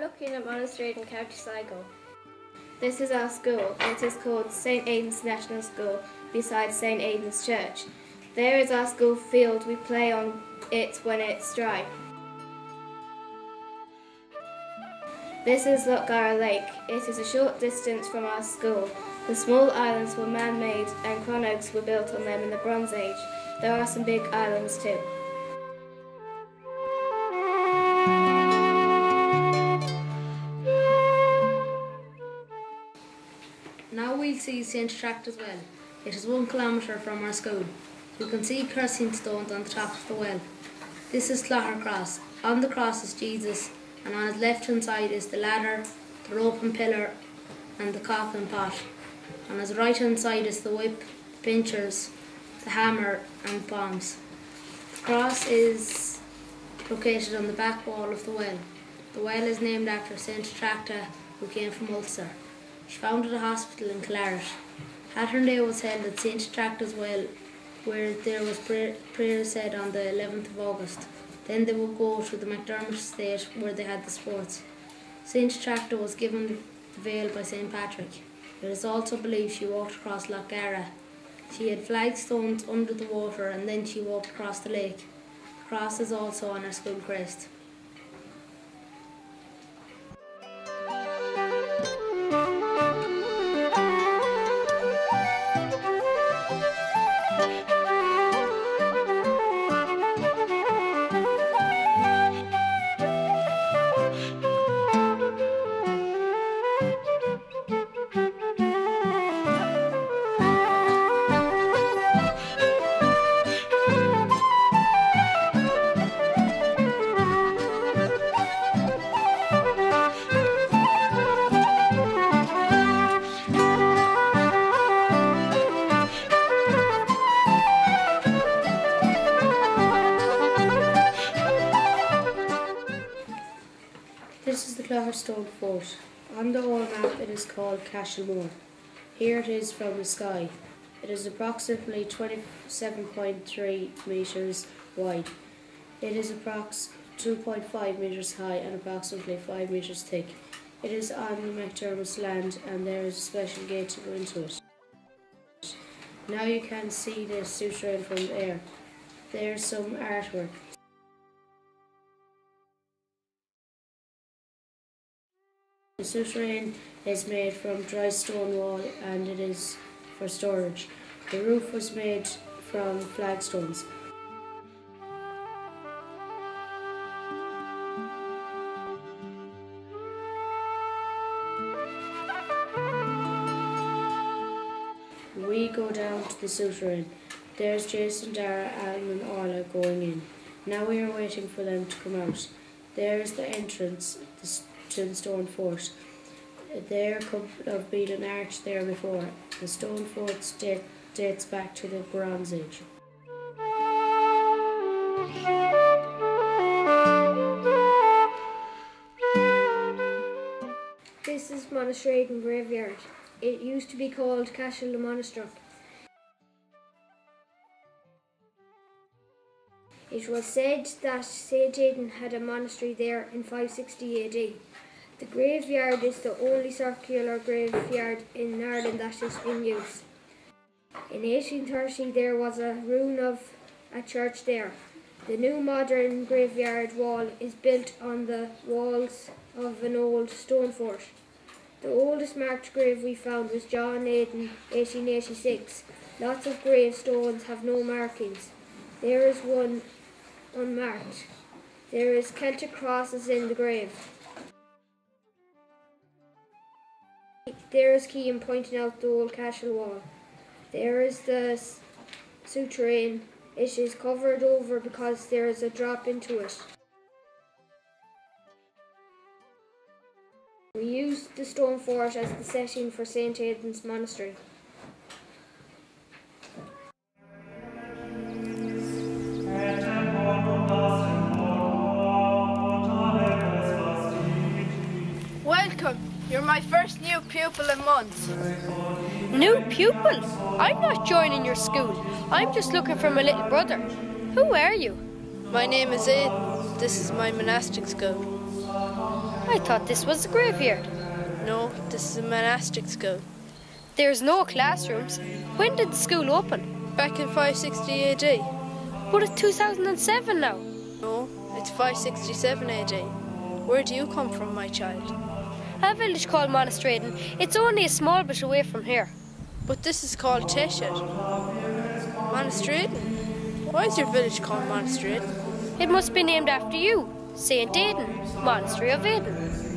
Looking at Monastery in County Sligo. This is our school. It is called St Aidan's National School beside St Aidan's Church. There is our school field. We play on it when it's dry. This is Lough Gara Lake. It is a short distance from our school. The small islands were man-made and crannogs were built on them in the Bronze Age. There are some big islands too. Now we'll see St Tracta's Well. It is one kilometre from our school. You can see crossing stones on the top of the well. This is Clogher Cross. On the cross is Jesus, and on his left hand side is the ladder, the rope and pillar, and the coffin pot. On his right hand side is the whip, the pinchers, the hammer, and bombs. The cross is located on the back wall of the well. The well is named after Saint Tracta, who came from Ulster. She founded a hospital in Killaraght. Pattern Day was held at St Tracta's Well, where there was prayer, prayer said on the 11th of August. Then they would go to the McDermott estate where they had the sports. St Tracta was given the veil by St Patrick. It is also believed she walked across Lough Gara. She had flagstones under the water and then she walked across the lake. The cross is also on her school crest. This is the Clogher Stone Fort. On the old map it is called Cashelmore. Here it is from the sky. It is approximately 27.3 metres wide. It is approx 2.5 metres high and approximately 5 metres thick. It is on the McDermott's land and there is a special gate to go into it. Now you can see the souterrain from there. There's some artwork. The souterrain is made from dry stone wall and it is for storage. The roof was made from flagstones. We go down to the souterrain. There's Jason, Dara, Alan and Orla going in. Now we are waiting for them to come out. There's the entrance the the stone fort. There could have been an arch there before. The stone fort date, dates back to the Bronze Age. This is Monastery and Graveyard. It used to be called Cashel Monastruck. It was said that St. Aidan had a monastery there in 560 AD. The graveyard is the only circular graveyard in Ireland that is in use. In 1830 there was a ruin of a church there. The new modern graveyard wall is built on the walls of an old stone fort. The oldest marked grave we found was John Aidan, 1886. Lots of gravestones have no markings. There is one unmarked. There is Celtic crosses in the grave. There is Kean pointing out the old castle wall. There is the souterrain. It is covered over because there is a drop into it. We used the stone fort as the setting for St. Aidan's Monastery. Welcome. You're my first new pupil in months. New pupil? I'm not joining your school. I'm just looking for my little brother. Who are you? My name is Aidan. This is my monastic school. I thought this was the graveyard. No, this is a monastic school. There's no classrooms. When did the school open? Back in 560 AD. But it's 2007 now. No, it's 567 AD. Where do you come from, my child? A village called Monasteraden. It's only a small bit away from here. But this is called Teshet. Monasteraden? Why is your village called Monasteraden? It must be named after you, St. Aidan, Monastery of Aidan.